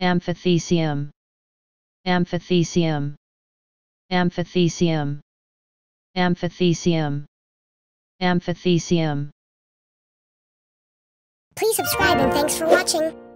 Amphithecium. Amphithecium. Amphithecium. Amphithecium. Amphithecium. Please subscribe and thanks for watching.